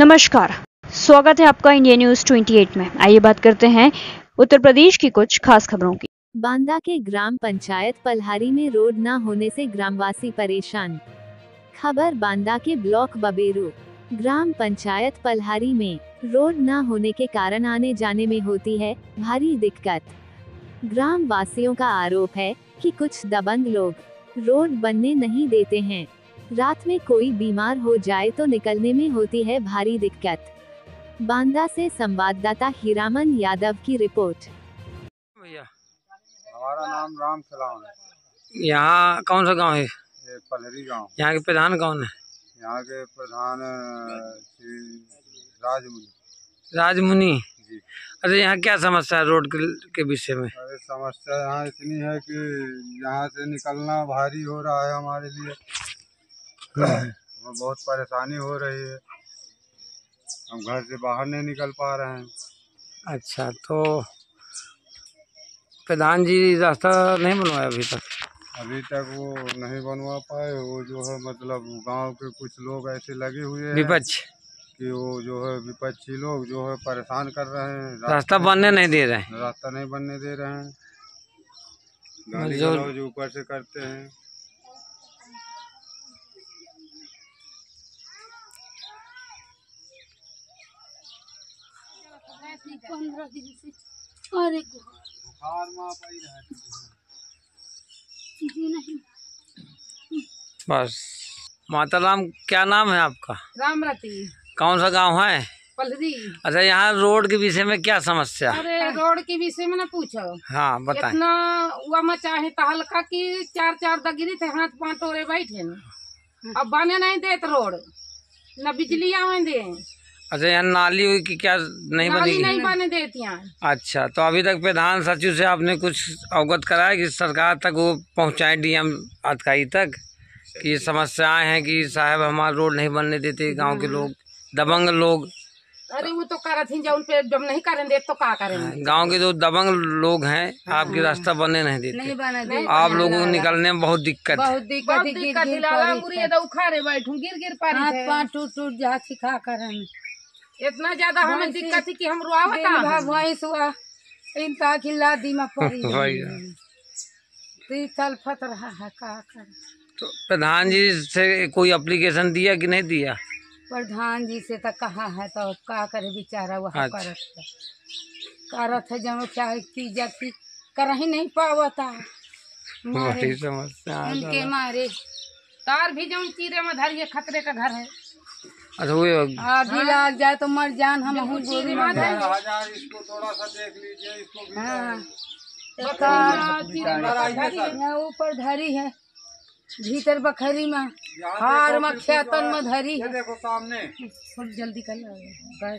नमस्कार। स्वागत है आपका इंडिया न्यूज़ 28 में। आइए बात करते हैं उत्तर प्रदेश की कुछ खास खबरों की। बांदा के ग्राम पंचायत पलहारी में रोड न होने से ग्रामवासी परेशान। खबर, बांदा के ब्लॉक बबेरू। ग्राम पंचायत पलहारी में रोड न होने के कारण आने जाने में होती है भारी दिक्कत। ग्राम वासियों का आरोप है कि कुछ दबंग लोग रोड बनने नहीं देते हैं। रात में कोई बीमार हो जाए तो निकलने में होती है भारी दिक्कत। बांदा से संवाददाता हीरामन यादव की रिपोर्ट। भैया। हमारा नाम राम सलाम है। यहाँ कौन सा गाँव है? पलहरी गाँव। यहाँ के प्रधान कौन है? यहाँ के प्रधान श्री राजमुनि। राजमुनि? अरे यहाँ क्या समस्या है रोड के, के विषय में? अरे समस्या यहाँ इतनी है कि यहाँ से निकलना भारी हो रहा है हमारे लिए। हमें बहुत परेशानी हो रही है। हम घर से बाहर नहीं निकल पा रहे हैं। अच्छा तो प्रधान जी रास्ता नहीं बनवाया अभी तक? अभी तक वो नहीं बनवा पाए। वो जो है मतलब गाँव के कुछ लोग ऐसे लगे हुए हैं विपक्ष? कि वो जो है विपक्षी लोग जो है परेशान कर रहे हैं। रास्ता बनने नहीं दे रहे हैं? रास्ता नहीं बनने दे रहे हैं। गाली जो- ऊपर से करते हैं। पंद्रह दिन से अरे बुखार में आप आई जी नहीं। बस। माताराम क्या नाम है आपका? राम रती कौन सा गाँव है? पलरी अच्छा यहाँ रोड के विषय में क्या समस्या? अरे रोड के विषय में ना पूछो। हाँ बताएँ। इतना हुआ में चाहे तहलका की चार चार दगिरी थे हाथ पाँव टोरे बैठे। न अब बने नहीं देते रोड। न बिजली आवे दे। अच्छा यहाँ नाली हुई की क्या नहीं नाली बनी नहीं बने देती यहाँ अच्छा तो अभी तक प्रधान सचिव से आपने कुछ अवगत कराया कि सरकार तक वो पहुँचाए डीएम अधिकारी तक कि ये समस्याएँ हैं कि साहब हमारा रोड नहीं बनने देते गाँव के लोग दबंग लोग। अरे वो तो करत ही जब पे जब नहीं करें दे तो का करेंगे? गाँव के जो दबंग लोग हैं आपके रास्ता बनने नहीं देते। नहीं आप लोगों को निकलने में बहुत दिक्कत है। बहुत दिक्कत है, तो उखाड़े बैठू गिर गिर। पाँव टूट टूट जा सिखा करन इतना ज़्यादा हमें दिक्कत थी कि हम रुआवता भैंस हुआ। इनका खिला दीमा पड़ी वही है। तलफत रहा है का कर? तो प्रधान जी से कोई एप्लीकेशन दिया कि नहीं दिया? प्रधान जी से तो कहा है तो का करे बेचारा वह अच्छा। करत है। करत है जब चाहे की जाती कर ही नहीं पावता। उनके मारे। तार भी जो चीरे में धरिए खतरे का घर है। अच्छा आधी लाग जाए तो मर जान हम हूँ गोरी मार जाए हज़ार इसको थोड़ा सा देख लीजिए इसको भी हाँ। ऊपर ऊपर धरी है भीतर बखरी में हार में तन में धरी ये है देखो सामने। थोड़ी जल्दी कर लो गाय आ